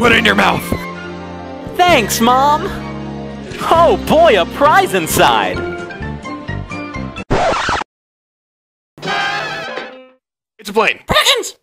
Put it in your mouth. Thanks, Mom! Oh boy, a prize inside! It's a plane. Perkins!